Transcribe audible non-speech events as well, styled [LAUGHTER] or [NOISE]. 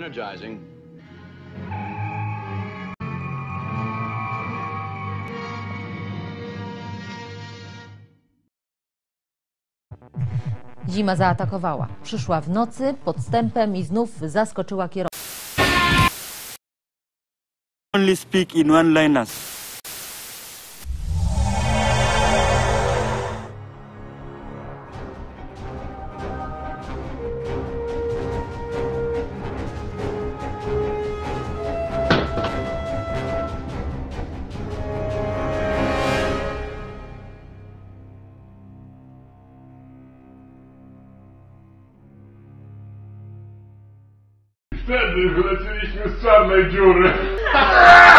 Energizing. Zima zaatakowała. Przyszła w nocy, podstępem i znów zaskoczyła kierowcę. only speak in one-liners. кстати, превратились в самые дюры. [LAUGHS]